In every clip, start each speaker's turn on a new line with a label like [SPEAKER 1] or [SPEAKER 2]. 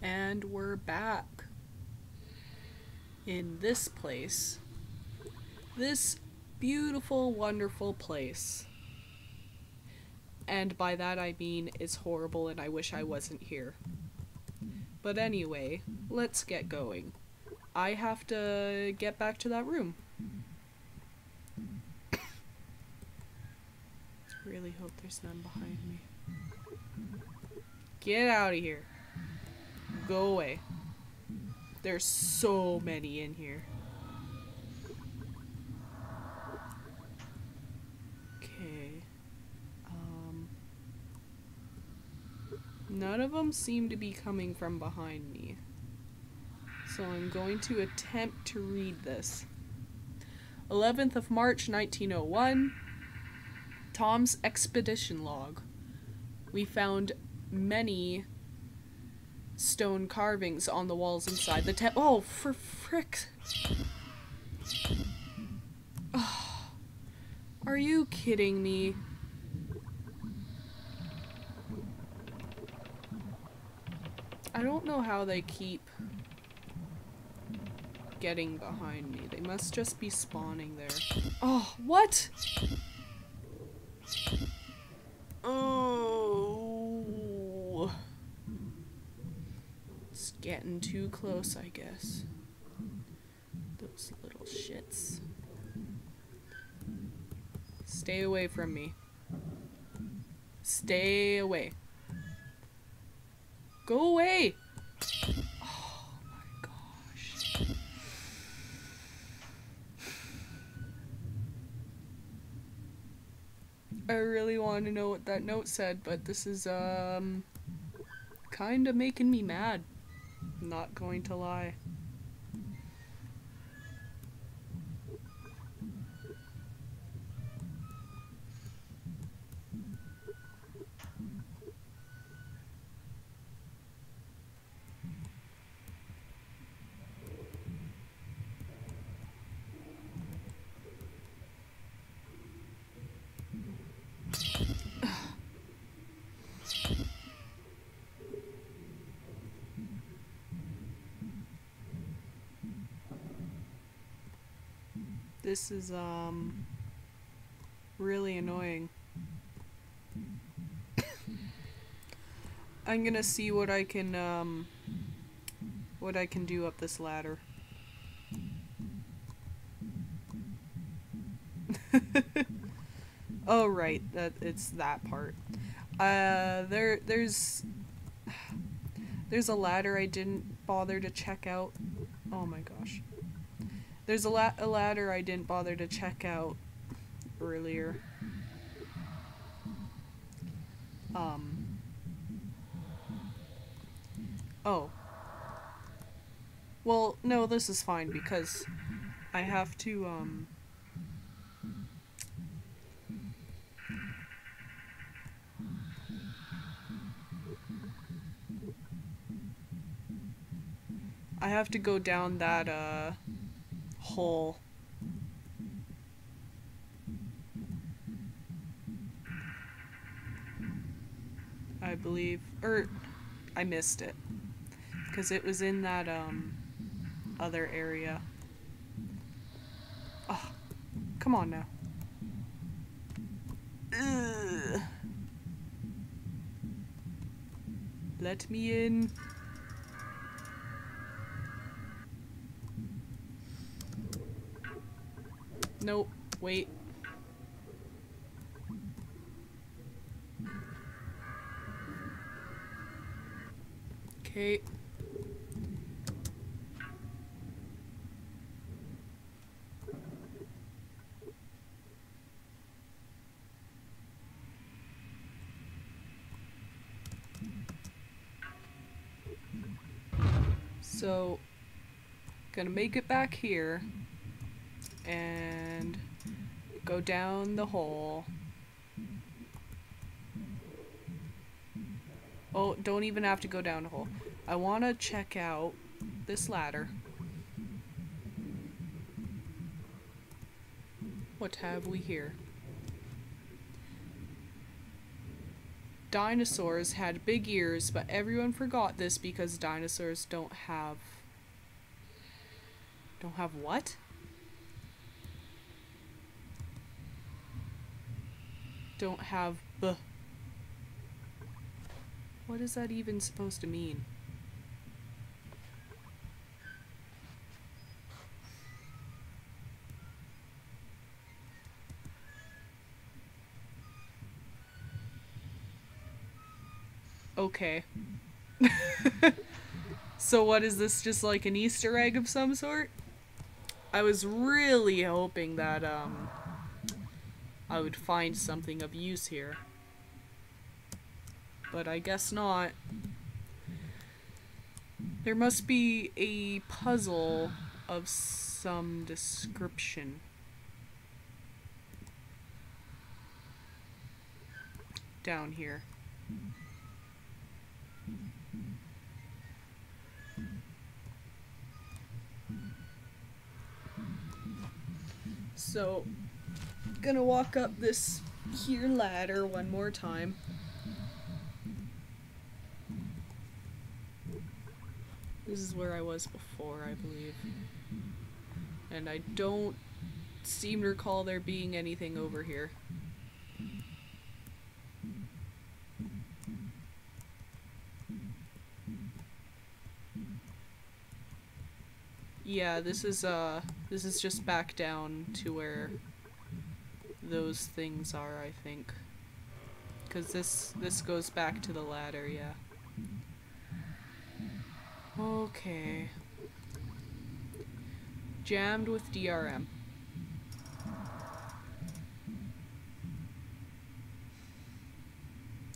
[SPEAKER 1] And we're back in this place. This beautiful, wonderful place. And by that I mean it's horrible and I wish I wasn't here. But anyway, let's get going. I have to get back to that room. really hope there's none behind me. Get out of here. Go away. There's so many in here. Okay. Um. None of them seem to be coming from behind me. So I'm going to attempt to read this. 11th of March 1901. Tom's expedition log. We found many stone carvings on the walls inside the temple. Oh, for frick. Oh, are you kidding me? I don't know how they keep getting behind me. They must just be spawning there. Oh, what? Oh. It's getting too close, I guess. Those little shits. Stay away from me. Stay away. Go away! Oh my gosh. I really want to know what that note said, but this is, um, kind of making me mad. Not going to lie. This is, um, really annoying. I'm gonna see what I can, um, what I can do up this ladder. oh, right, that, it's that part. Uh, there, there's, there's a ladder I didn't bother to check out. Oh my gosh. There's a, la a ladder I didn't bother to check out earlier. Um. Oh. Well, no, this is fine because I have to, um... I have to go down that, uh hole. I believe, or I missed it because it was in that um other area. Oh, come on now. Ugh. Let me in. Nope. Wait. Okay. So, gonna make it back here and go down the hole. Oh, don't even have to go down the hole. I want to check out this ladder. What have we here? dinosaurs had big ears, but everyone forgot this because dinosaurs don't have. Don't have what? Don't have b. What is that even supposed to mean? Okay. so what is this just like an Easter egg of some sort? I was really hoping that um I would find something of use here. But I guess not. There must be a puzzle of some description. Down here. So, gonna walk up this here ladder one more time. This is where I was before, I believe. And I don't seem to recall there being anything over here. Yeah, this is uh this is just back down to where those things are, I think. Cuz this this goes back to the ladder, yeah. Okay. Jammed with DRM.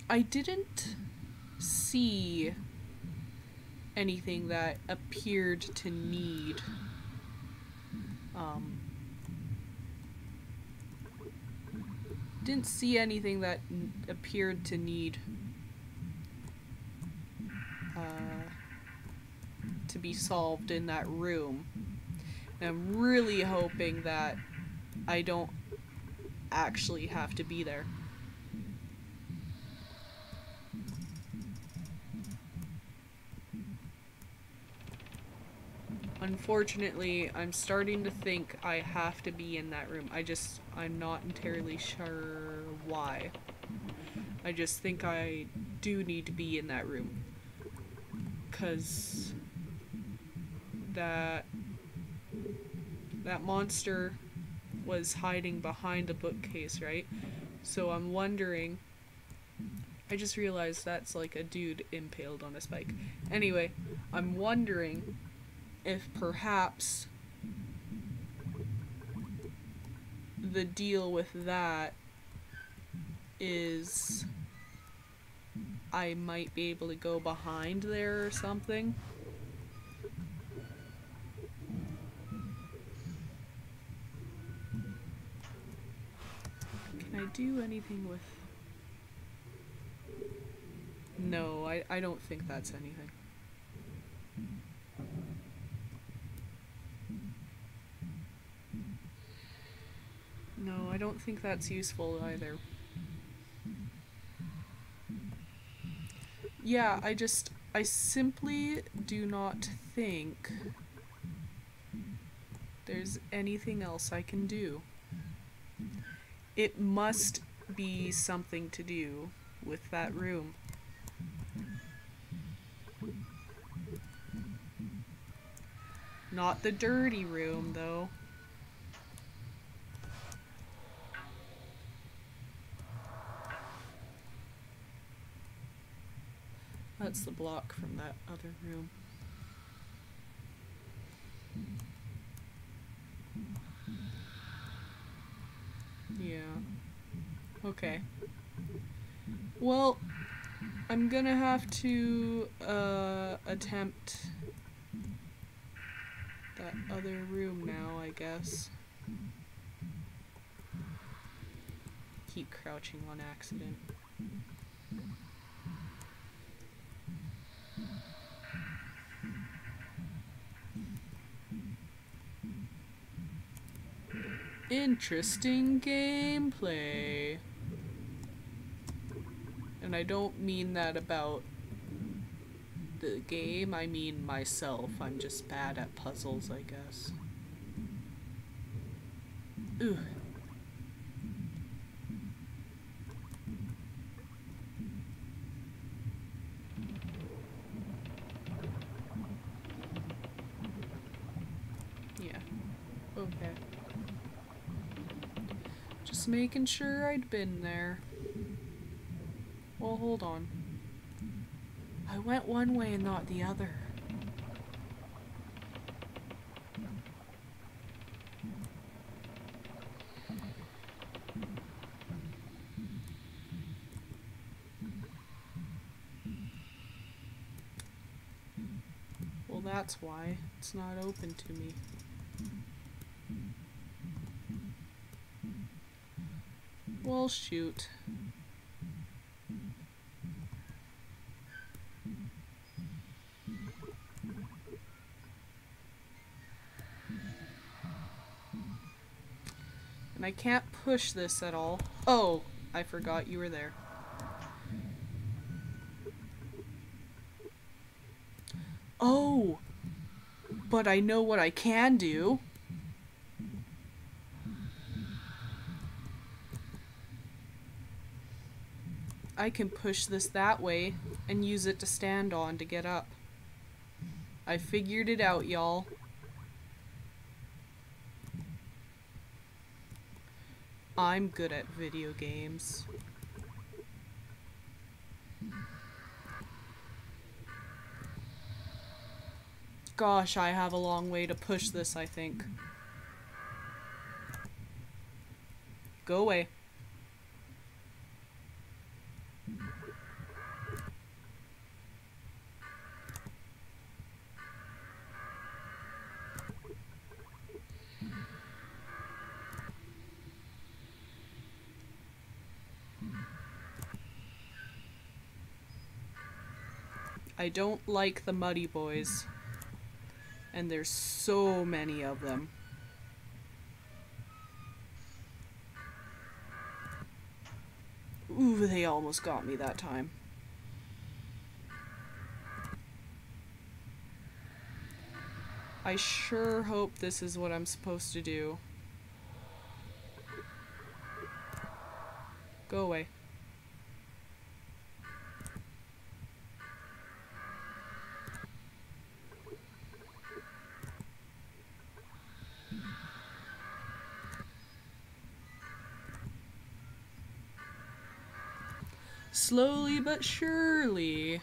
[SPEAKER 1] I didn't see anything that appeared to need um, didn't see anything that appeared to need uh, to be solved in that room. And I'm really hoping that I don't actually have to be there. Unfortunately, I'm starting to think I have to be in that room. I just, I'm not entirely sure why. I just think I do need to be in that room. Because that, that monster was hiding behind a bookcase, right? So I'm wondering. I just realized that's like a dude impaled on a spike. Anyway, I'm wondering if perhaps the deal with that is I might be able to go behind there or something. Can I do anything with... No, I, I don't think that's anything. No, I don't think that's useful either. Yeah, I just, I simply do not think there's anything else I can do. It must be something to do with that room. Not the dirty room, though. That's the block from that other room. Yeah. Okay. Well, I'm gonna have to uh, attempt that other room now, I guess. Keep crouching on accident. Interesting gameplay. And I don't mean that about the game, I mean myself. I'm just bad at puzzles, I guess. Ooh. Yeah. Okay. Just making sure I'd been there. Well, hold on. I went one way and not the other. Well, that's why it's not open to me. Well, shoot. And I can't push this at all. Oh, I forgot you were there. Oh, but I know what I can do. I can push this that way and use it to stand on to get up. I figured it out, y'all. I'm good at video games. Gosh, I have a long way to push this, I think. Go away. I don't like the Muddy Boys. And there's so many of them. Ooh, they almost got me that time. I sure hope this is what I'm supposed to do. Go away. But surely.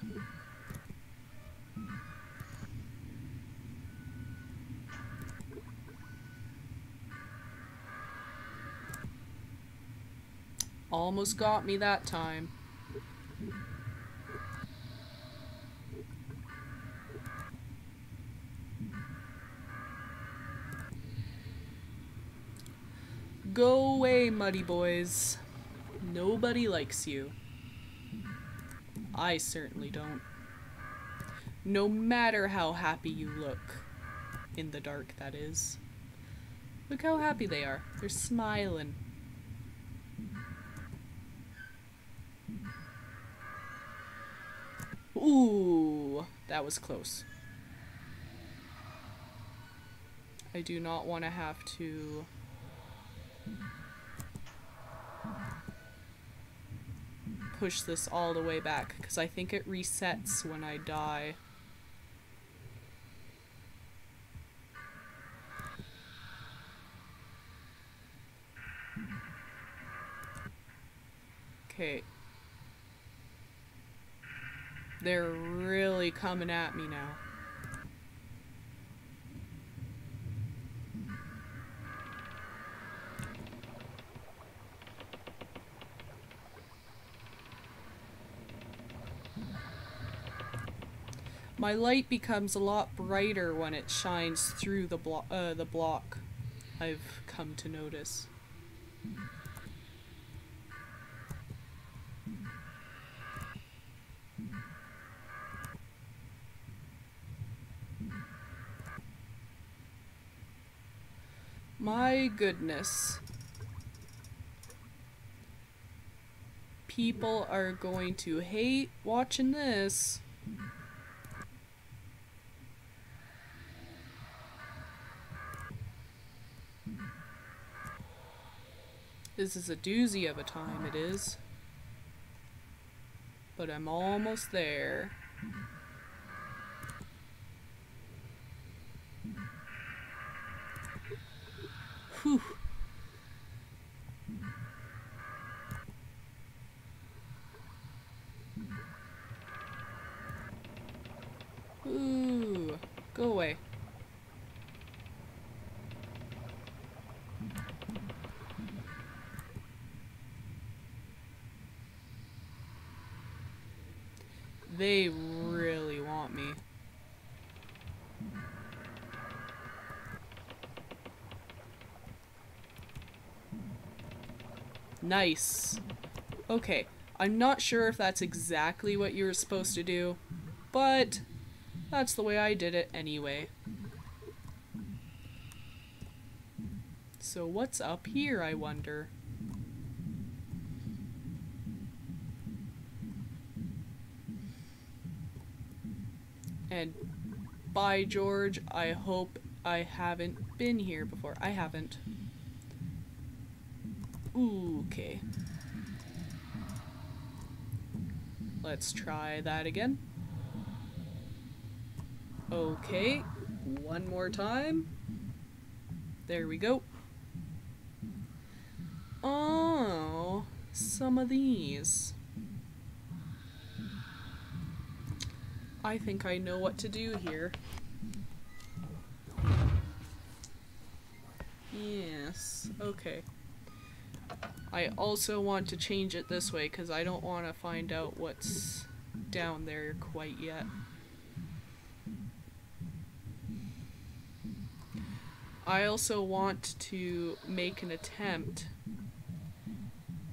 [SPEAKER 1] Almost got me that time. Go away, muddy boys. Nobody likes you. I certainly don't. No matter how happy you look. In the dark, that is. Look how happy they are. They're smiling. Ooh, that was close. I do not want to have to... push this all the way back, because I think it resets when I die. Okay. They're really coming at me now. My light becomes a lot brighter when it shines through the block. Uh, the block. I've come to notice. My goodness. People are going to hate watching this. This is a doozy of a time, it is. But I'm almost there. Whew. Ooh, go away. They really want me. Nice. Okay, I'm not sure if that's exactly what you were supposed to do, but that's the way I did it anyway. So what's up here, I wonder? And by George, I hope I haven't been here before. I haven't. Ooh, okay. Let's try that again. Okay, one more time. There we go. Oh, some of these. I think I know what to do here. Yes, okay. I also want to change it this way because I don't want to find out what's down there quite yet. I also want to make an attempt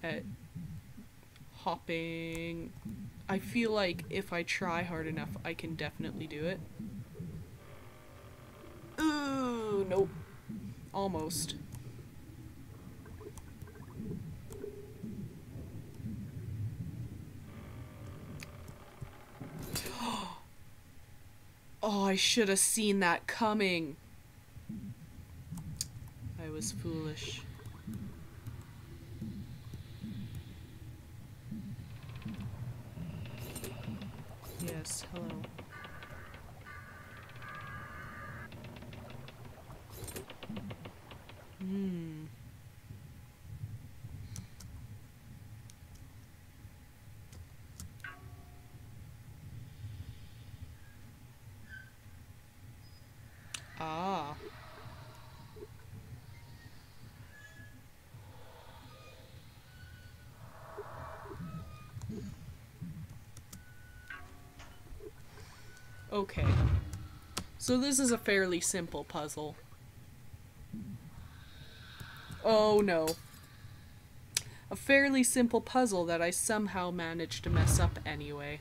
[SPEAKER 1] at hopping. I feel like if I try hard enough, I can definitely do it. Ooh, nope. Almost. Oh, I should have seen that coming. I was foolish. Yes, hello. Hmm. Okay. So this is a fairly simple puzzle. Oh no. A fairly simple puzzle that I somehow managed to mess up anyway.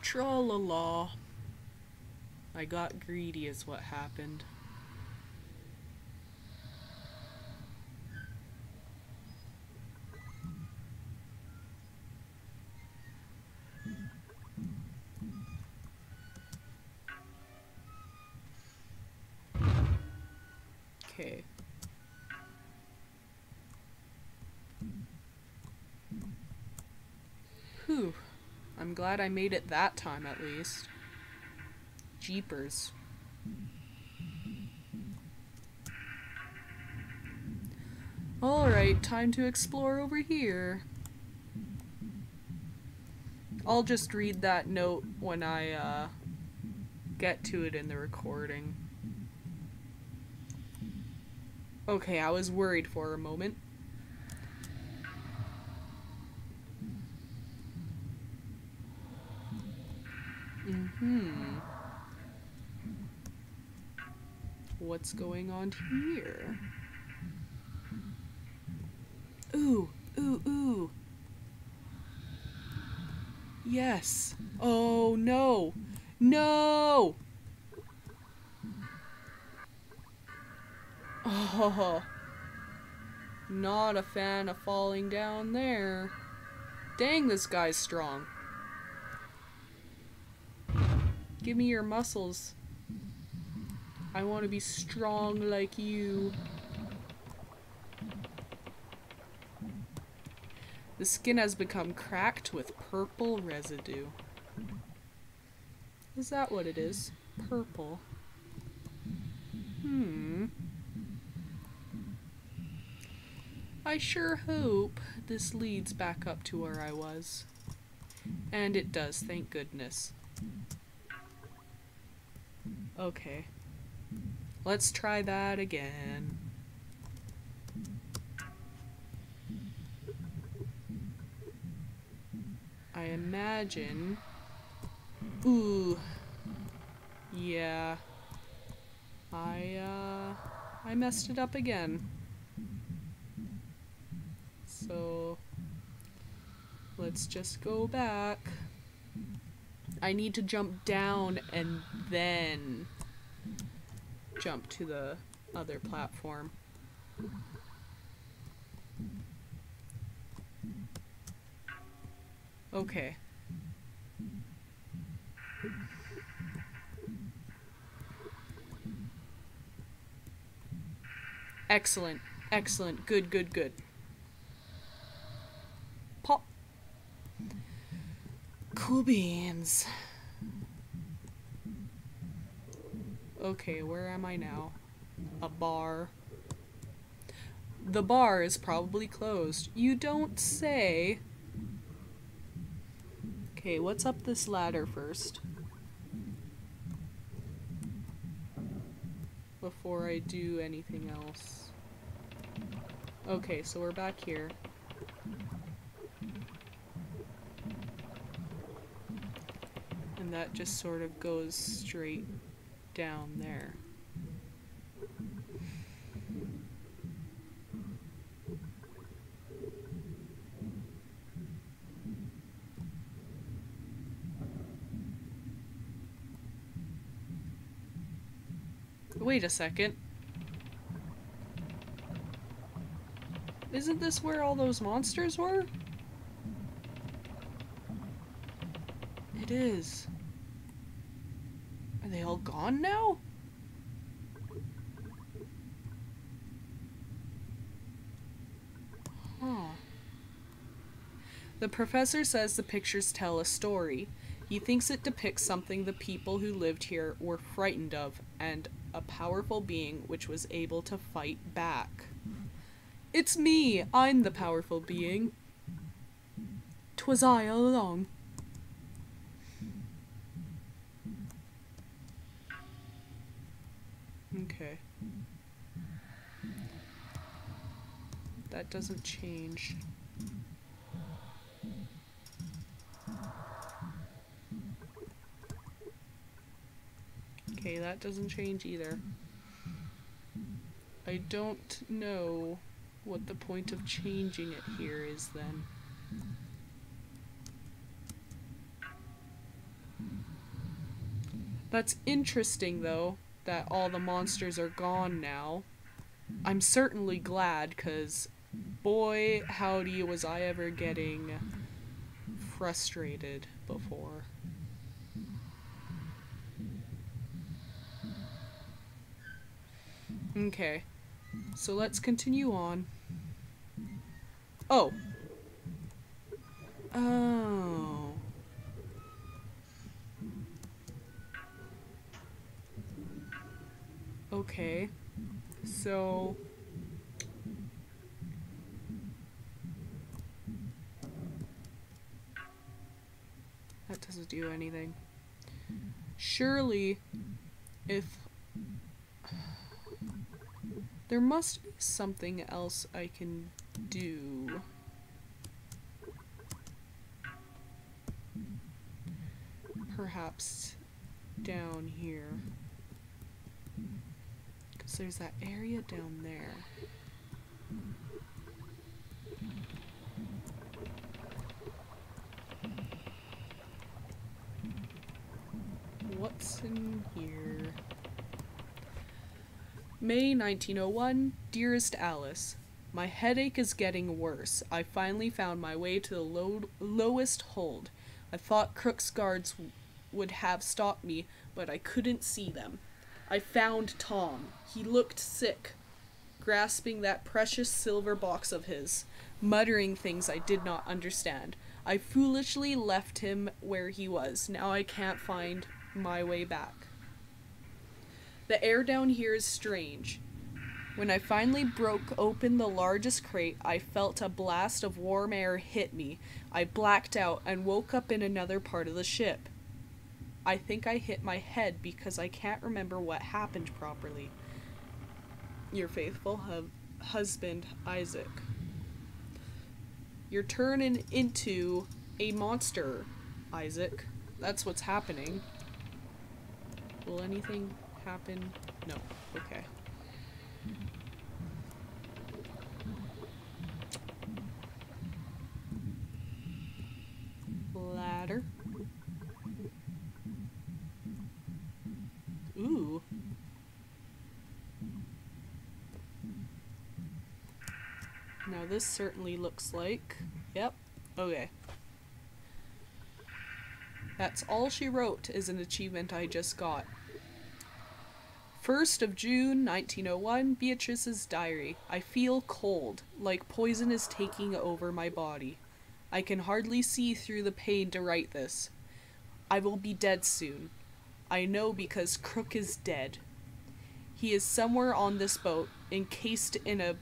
[SPEAKER 1] Tra la la. I got greedy is what happened. I'm glad I made it that time at least. Jeepers. Alright, time to explore over here. I'll just read that note when I uh, get to it in the recording. Okay, I was worried for a moment. what's going on here. Ooh, ooh, ooh. Yes. Oh, no. No! Oh. Not a fan of falling down there. Dang, this guy's strong. Give me your muscles. I want to be strong like you. The skin has become cracked with purple residue. Is that what it is? Purple. Hmm. I sure hope this leads back up to where I was. And it does, thank goodness. Okay. Let's try that again. I imagine... Ooh. Yeah. I, uh... I messed it up again. So... Let's just go back. I need to jump down and then jump to the other platform. Okay. Excellent. Excellent. Good, good, good. Pop. Cool beans. Okay, where am I now? A bar. The bar is probably closed. You don't say. Okay, what's up this ladder first? Before I do anything else. Okay, so we're back here. And that just sort of goes straight down there. Wait a second. Isn't this where all those monsters were? It is. Gone now? Huh. The professor says the pictures tell a story. He thinks it depicts something the people who lived here were frightened of and a powerful being which was able to fight back. It's me! I'm the powerful being. Twas I all along. Okay. That doesn't change. Okay, that doesn't change either. I don't know what the point of changing it here is then. That's interesting though, that all the monsters are gone now. I'm certainly glad, because boy, howdy was I ever getting frustrated before. Okay, so let's continue on. Oh. Oh. Okay. So... That do anything. Surely, if... There must be something else I can do. Perhaps down here. Because there's that area down there. What's in here? May 1901, Dearest Alice. My headache is getting worse. I finally found my way to the low- lowest hold. I thought Crook's guards w- would have stopped me, but I couldn't see them. I found Tom. He looked sick, grasping that precious silver box of his, muttering things I did not understand. I foolishly left him where he was. Now I can't find my way back. The air down here is strange. When I finally broke open the largest crate, I felt a blast of warm air hit me. I blacked out and woke up in another part of the ship. I think I hit my head because I can't remember what happened properly. Your faithful hu- husband, Isaac. You're turning into a monster, Isaac. That's what's happening. Will anything happen? No. Okay. Ladder. Ooh. Now this certainly looks like. Yep. Okay. That's all she wrote is an achievement I just got. 1st of June 1901, Beatrice's diary. I feel cold, like poison is taking over my body. I can hardly see through the pain to write this. I will be dead soon. I know because Crook is dead. He is somewhere on this boat, encased in a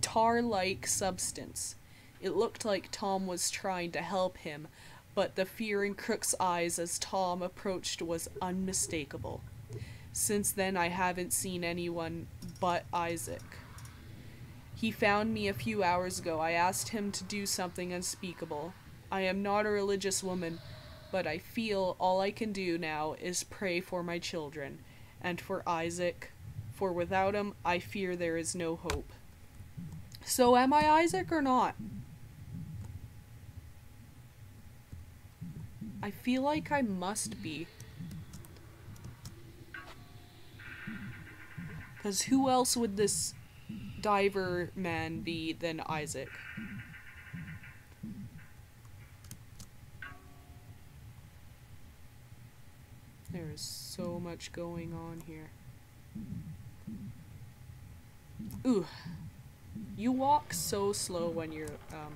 [SPEAKER 1] tar like substance. It looked like Tom was trying to help him, but the fear in Crook's eyes as Tom approached was unmistakable. Since then, I haven't seen anyone but Isaac. He found me a few hours ago. I asked him to do something unspeakable. I am not a religious woman, but I feel all I can do now is pray for my children and for Isaac, for without him, I fear there is no hope. So, am I Isaac or not? I feel like I must be. Because who else would this diver man be than Isaac? There is so much going on here. Ooh. You walk so slow when you're um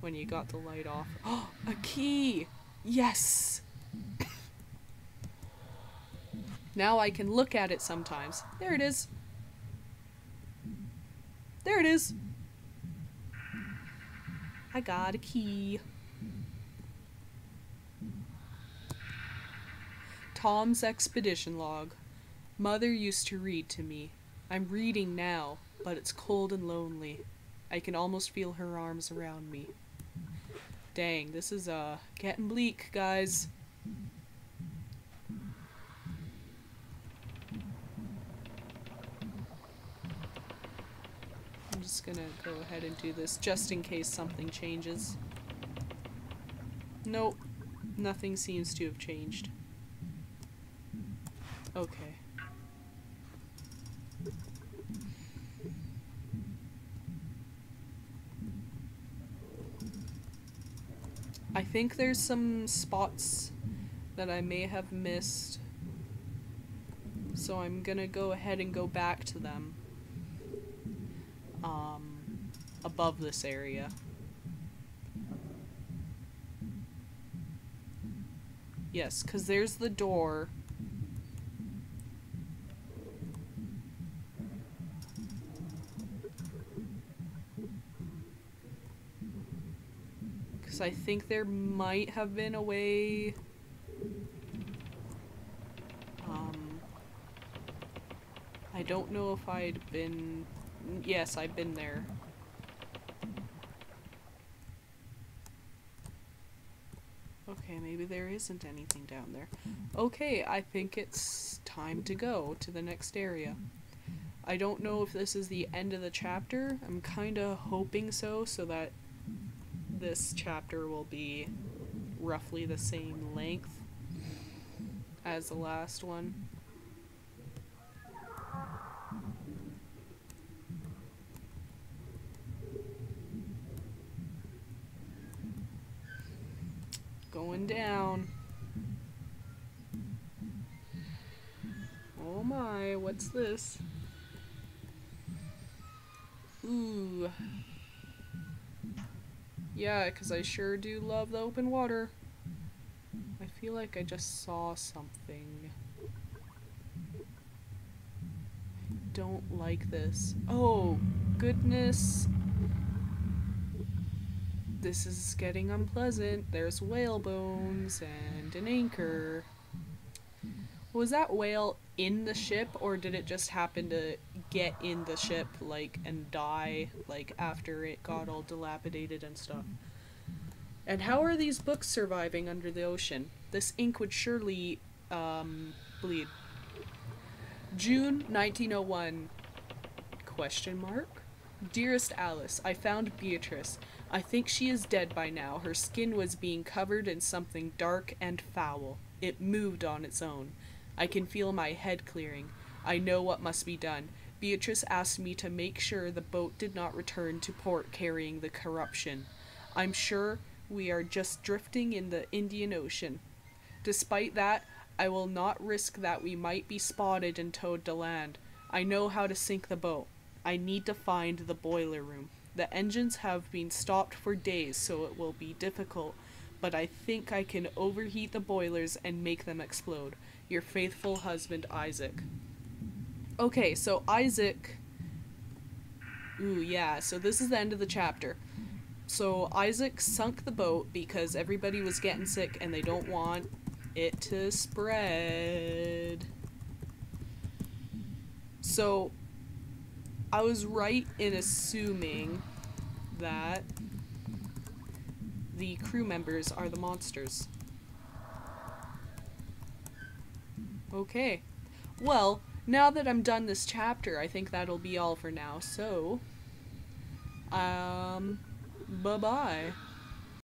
[SPEAKER 1] when you got the light off. Oh, a key. Yes. Now I can look at it sometimes. There it is. There it is. I got a key. Tom's expedition log. Mother used to read to me. I'm reading now, but it's cold and lonely. I can almost feel her arms around me. Dang, this is uh getting bleak, guys. Just gonna go ahead and do this just in case something changes. Nope, nothing seems to have changed. Okay. I think there's some spots that I may have missed. So I'm gonna go ahead and go back to them. Um, above this area. Yes, because there's the door. Because I think there might have been a way. Um, I don't know if I'd been. Yes, I've been there. Okay, maybe there isn't anything down there. Okay, I think it's time to go to the next area. I don't know if this is the end of the chapter. I'm kind of hoping so, so that this chapter will be roughly the same length as the last one. Going down. Oh my, what's this? Ooh. Yeah, because I sure do love the open water. I feel like I just saw something. I don't like this. Oh, goodness. This is getting unpleasant. There's whale bones and an anchor. Was that whale in the ship or did it just happen to get in the ship like and die like after it got all dilapidated and stuff? And how are these books surviving under the ocean? This ink would surely um, bleed. June 1901 question mark Dearest Alice, I found Beatrice. I think she is dead by now. Her skin was being covered in something dark and foul. It moved on its own. I can feel my head clearing. I know what must be done. Beatrice asked me to make sure the boat did not return to port carrying the corruption. I'm sure we are just drifting in the Indian Ocean. Despite that, I will not risk that we might be spotted and towed to land. I know how to sink the boat. I need to find the boiler room. The engines have been stopped for days, so it will be difficult, but I think I can overheat the boilers and make them explode. Your faithful husband, Isaac. Okay, so Isaac. Ooh, yeah, so this is the end of the chapter. So Isaac sunk the boat because everybody was getting sick and they don't want it to spread. So I was right in assuming that the crew members are the monsters. Okay. Well, now that I'm done this chapter, I think that'll be all for now. So, um, bye-bye.